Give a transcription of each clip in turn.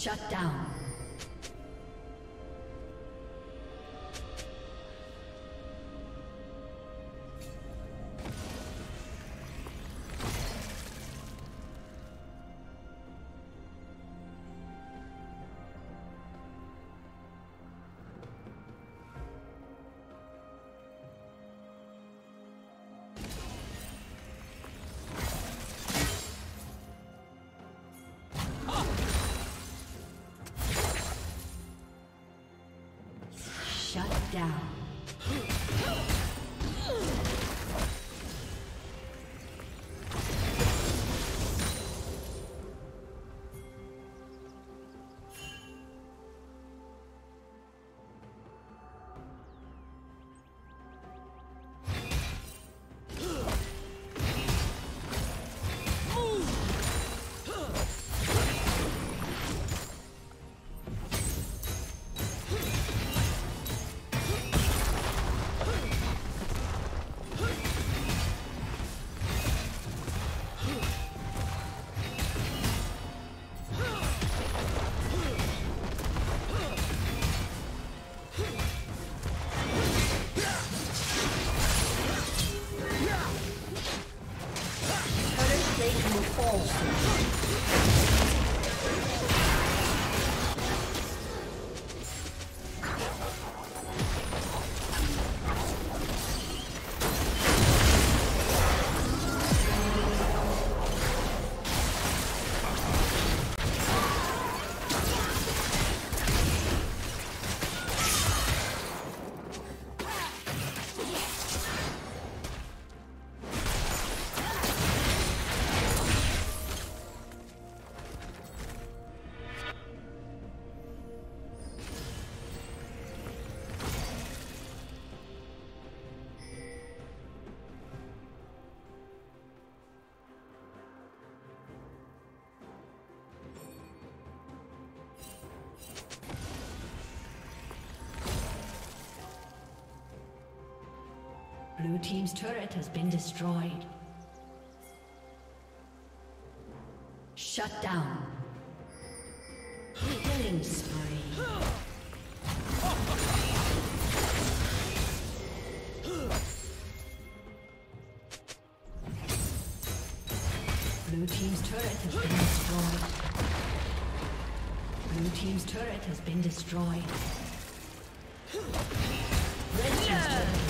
Shut down. Blue Team's turret has been destroyed. Shut down. Killing spree. Blue Team's turret has been destroyed. Blue Team's turret has been destroyed. Red Team's turret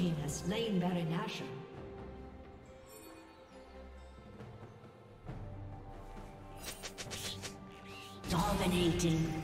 Team has slain Baron Nashor. Dominating.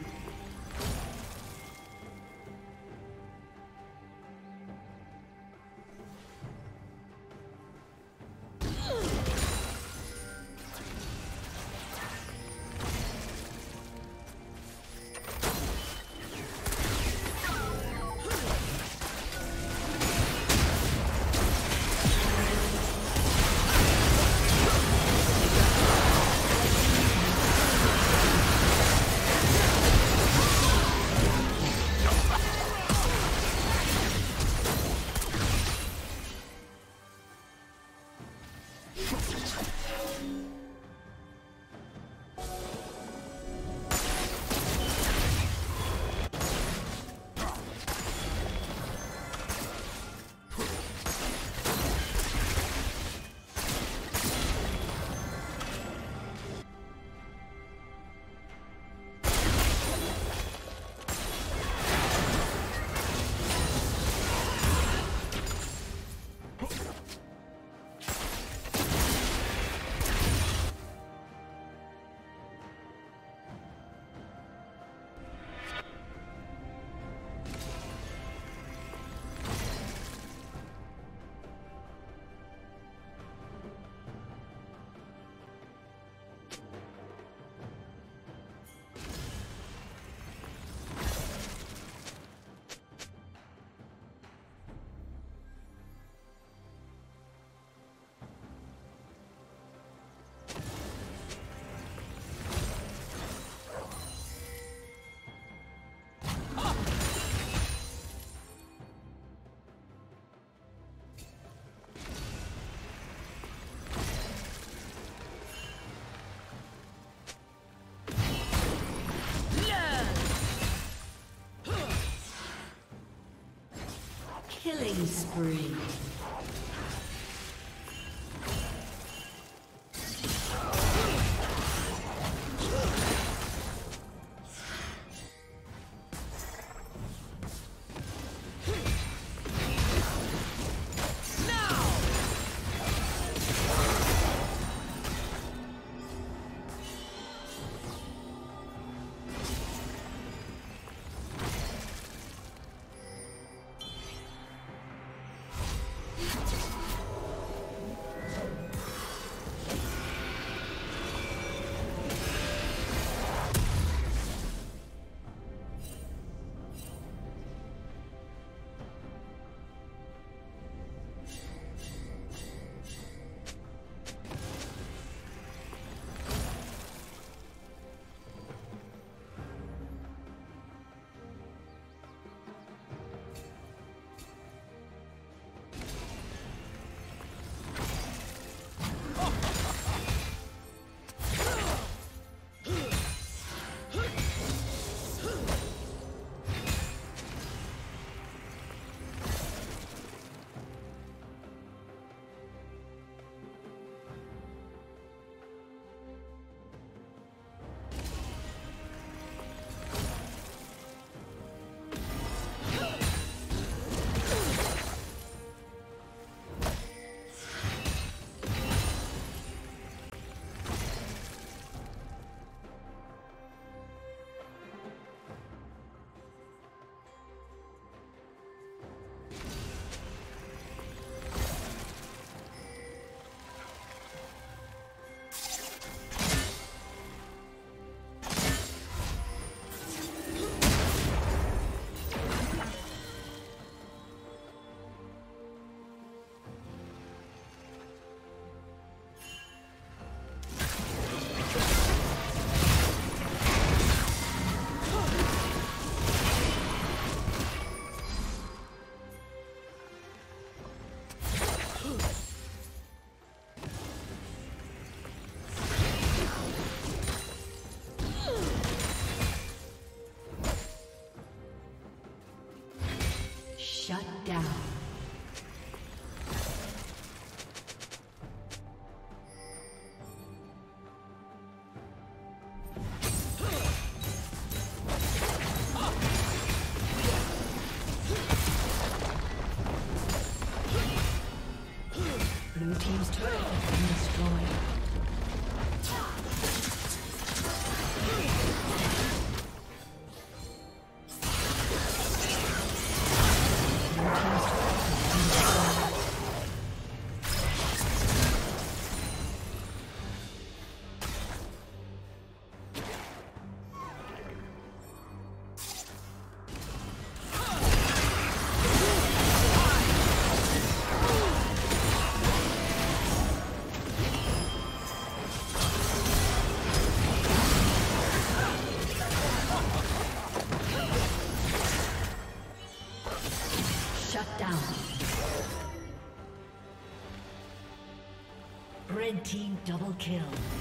Spree. Double kill.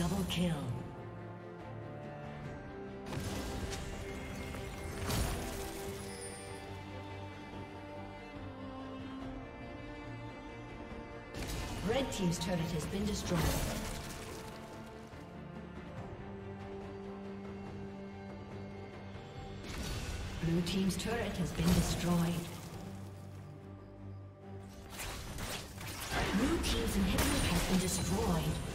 Double kill. Red Team's turret has been destroyed. Blue Team's turret has been destroyed. Blue Team's inhibitor has been destroyed.